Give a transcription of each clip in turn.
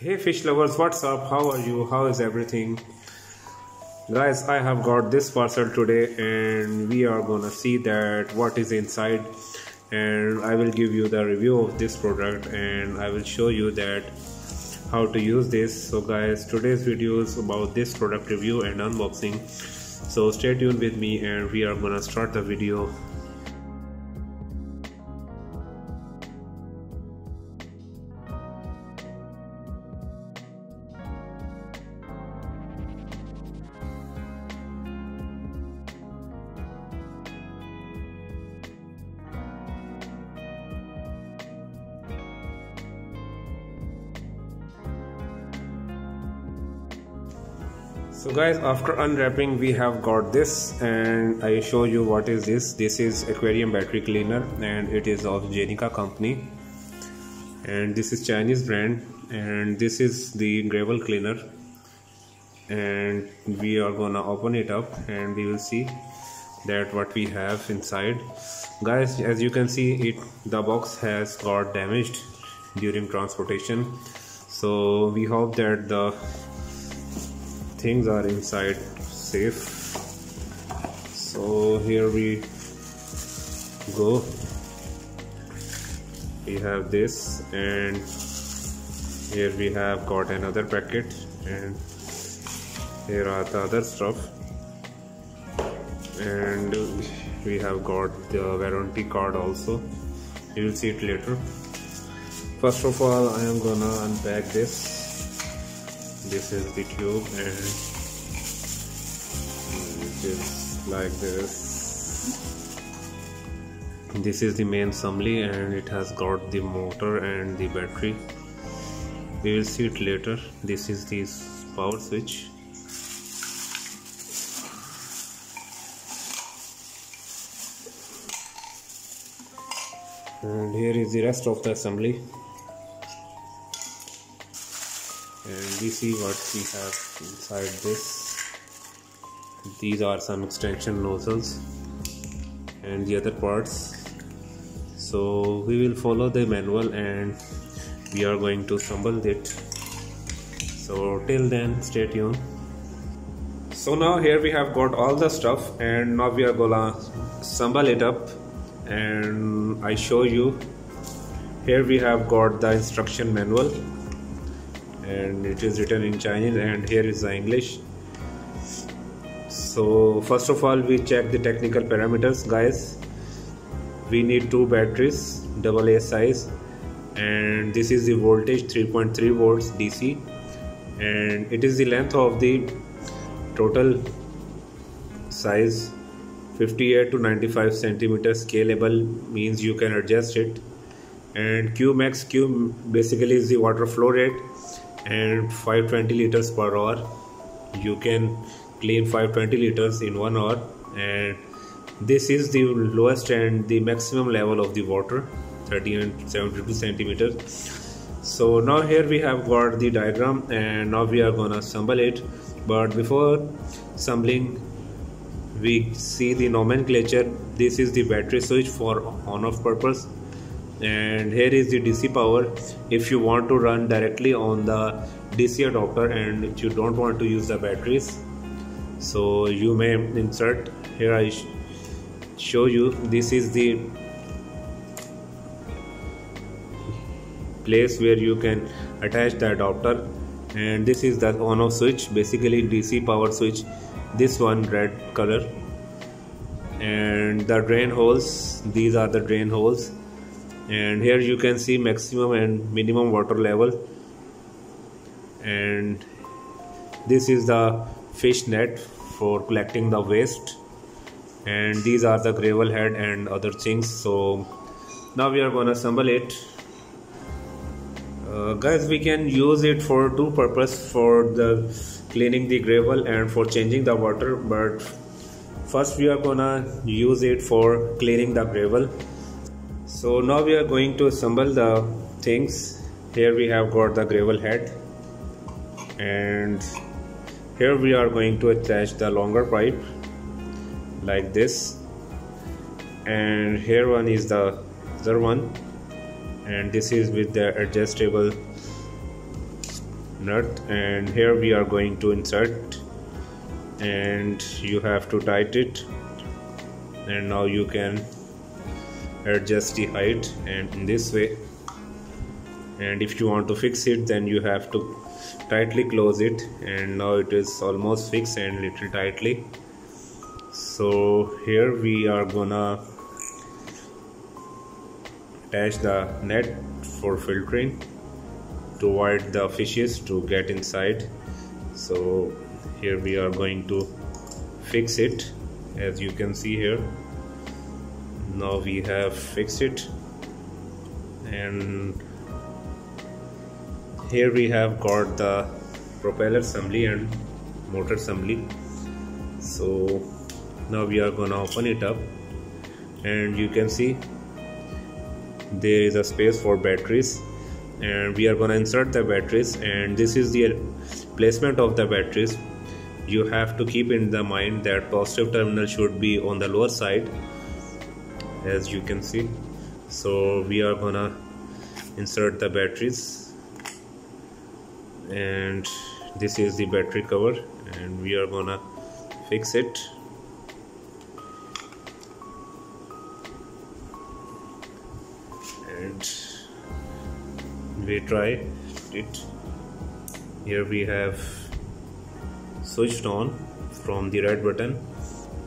fish lovers what's up? How are you? How is everything? Guys i have got this parcel today and we are gonna see that what is inside and i will give you the review of this product and i will show you that how to use this. So guys today's video is about this product review and unboxing. So stay tuned with me and we are gonna start the video so guys after unwrapping we have got this and i show you what is this. This is aquarium battery cleaner and it is of Jeneca company. And this is chinese brand and this is the gravel cleaner. And we are gonna open it up and we will see that what we have inside. Guys as you can see it the box has got damaged during transportation. So we hope that the things are inside safe. So here we go. We have this and here we have got another packet and here are the other stuff. And we have got the warranty card also. You will see it later. First of all I am gonna unpack this this is the tube and uh, it is like this. This is the main assembly and it has got the motor and the battery. We will see it later. This is the power switch. And here is the rest of the assembly and we see what we have inside this. These are some extension nozzles and the other parts. So we will follow the manual and we are going to assemble it. So till then stay tuned. So now here we have got all the stuff and now we are gonna assemble it up and I show you. Here we have got the instruction manual and it is written in Chinese and here is the English. So first of all we check the technical parameters guys. We need two batteries double A size. And this is the voltage 3.3 volts DC and it is the length of the total size 58 to 95 centimeter scalable means you can adjust it. And Q max Q basically is the water flow rate and 520 liters per hour. You can clean 520 liters in one hour. And this is the lowest and the maximum level of the water 30 and 72 centimeters so now here we have got the diagram and now we are gonna assemble it. But before assembling we see the nomenclature. This is the battery switch for on off purpose and here is the DC power. If you want to run directly on the DC adapter and you don't want to use the batteries so you may insert. Here I sh show you. This is the place where you can attach the adapter. And this is the on off switch basically DC power switch. This one red color. And the drain holes these are the drain holes and here you can see maximum and minimum water level. And this is the fish net for collecting the waste. And these are the gravel head and other things. So now we are gonna assemble it. Uh, guys we can use it for two purpose for the cleaning the gravel and for changing the water. But first we are gonna use it for cleaning the gravel so now we are going to assemble the things. Here we have got the gravel head. And here we are going to attach the longer pipe like this. And here one is the other one. And this is with the adjustable nut. And here we are going to insert. And you have to tight it. And now you can adjust the height and in this way. And if you want to fix it then you have to tightly close it. And now it is almost fixed and little tightly. So here we are gonna attach the net for filtering to avoid the fishes to get inside. So here we are going to fix it as you can see here now we have fixed it. And here we have got the propeller assembly and motor assembly. So now we are gonna open it up. And you can see there is a space for batteries. And we are gonna insert the batteries. And this is the placement of the batteries. You have to keep in the mind that positive terminal should be on the lower side as you can see. So we are gonna insert the batteries. And this is the battery cover and we are gonna fix it. And we try it. Here we have switched on from the red button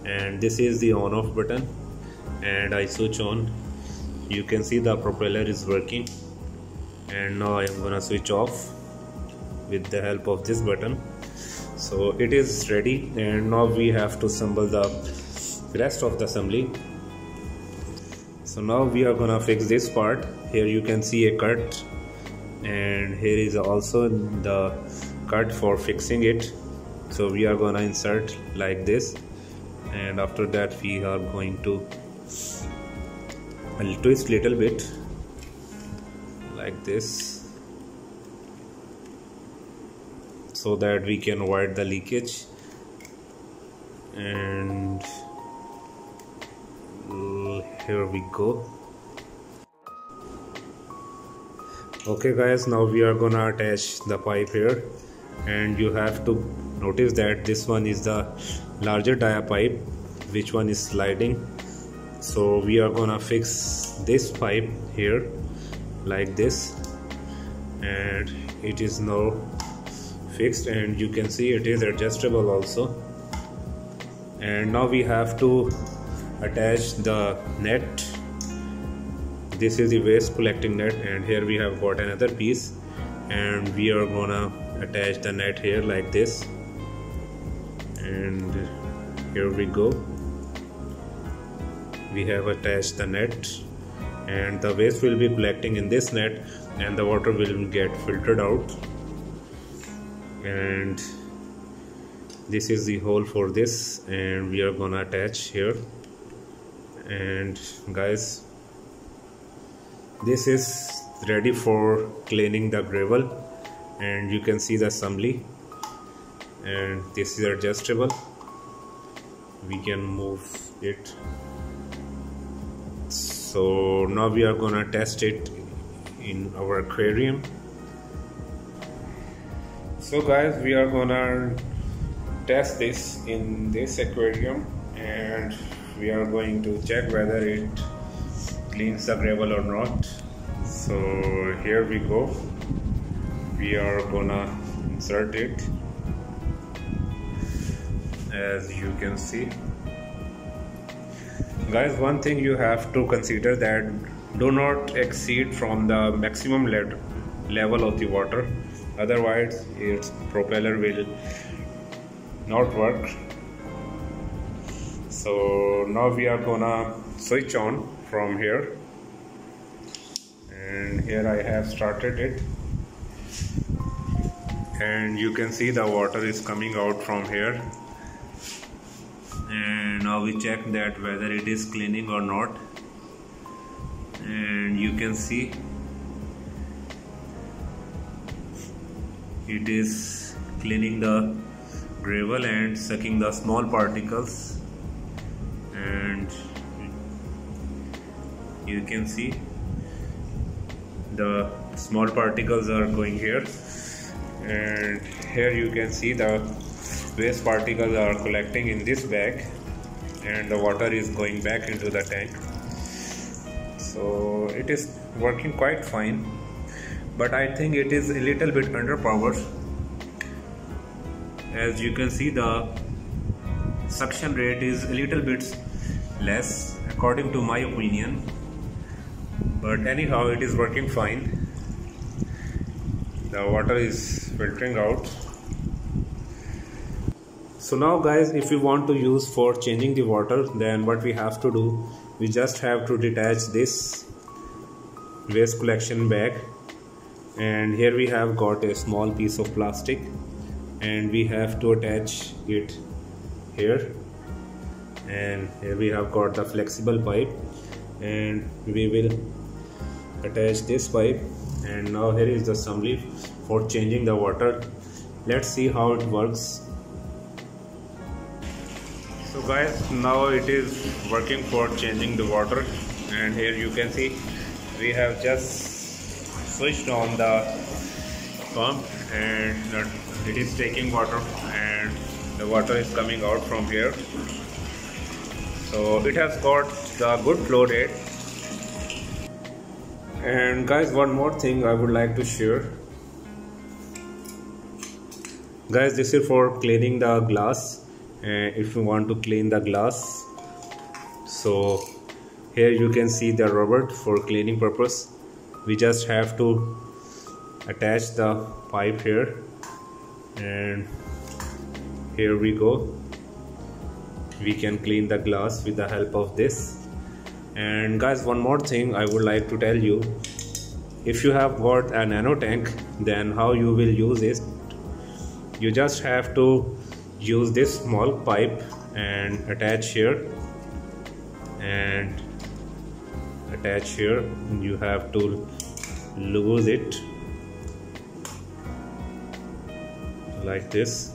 and this is the on off button and I switch on. You can see the propeller is working. And now I am gonna switch off with the help of this button. So it is ready. And now we have to assemble the rest of the assembly. So now we are gonna fix this part. Here you can see a cut. And here is also the cut for fixing it. So we are gonna insert like this. And after that we are going to I'll twist little bit. Like this. So that we can avoid the leakage. And here we go. Okay guys now we are gonna attach the pipe here. And you have to notice that this one is the larger dia pipe which one is sliding so we are gonna fix this pipe here like this. And it is now fixed and you can see it is adjustable also. And now we have to attach the net. This is the waste collecting net and here we have got another piece. And we are gonna attach the net here like this. And here we go we have attached the net and the waste will be collecting in this net and the water will get filtered out. And this is the hole for this and we are gonna attach here. And guys this is ready for cleaning the gravel and you can see the assembly. And this is adjustable. We can move it so now we are gonna test it in our aquarium. So guys we are gonna test this in this aquarium and we are going to check whether it cleans the gravel or not. So here we go. We are gonna insert it. As you can see guys one thing you have to consider that do not exceed from the maximum le level of the water. Otherwise its propeller will not work. So now we are gonna switch on from here. And here I have started it. And you can see the water is coming out from here and now we check that whether it is cleaning or not. And you can see it is cleaning the gravel and sucking the small particles. And you can see the small particles are going here. And here you can see the waste particles are collecting in this bag and the water is going back into the tank. So it is working quite fine but I think it is a little bit underpowered. As you can see the suction rate is a little bit less according to my opinion but anyhow it is working fine. The water is filtering out so now guys if we want to use for changing the water then what we have to do we just have to detach this waste collection bag. And here we have got a small piece of plastic and we have to attach it here. And here we have got the flexible pipe and we will attach this pipe. And now here is the assembly for changing the water. Let's see how it works so guys now it is working for changing the water. And here you can see we have just switched on the pump and it is taking water and the water is coming out from here. So it has got the good flow rate. And guys one more thing I would like to share. Guys this is for cleaning the glass uh, if you want to clean the glass. So here you can see the rubber for cleaning purpose. We just have to attach the pipe here. And here we go. We can clean the glass with the help of this. And guys one more thing I would like to tell you. If you have got a nano tank then how you will use it? You just have to use this small pipe and attach here. And attach here you have to lose it like this.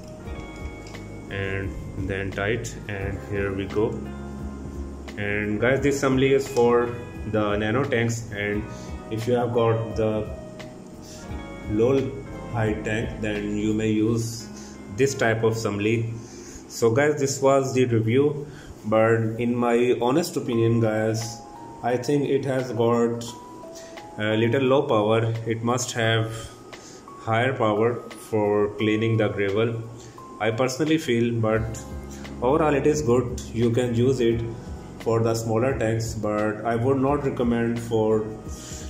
And then tight and here we go. And guys this assembly is for the nano tanks. And if you have got the low height tank then you may use this type of assembly so guys this was the review but in my honest opinion guys I think it has got a little low power. It must have higher power for cleaning the gravel. I personally feel but overall it is good. You can use it for the smaller tanks but I would not recommend for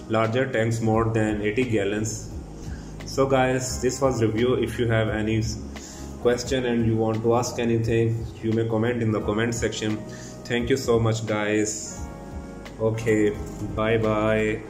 larger tanks more than 80 gallons. So guys this was review. If you have any question and you want to ask anything you may comment in the comment section. Thank you so much guys. Okay bye bye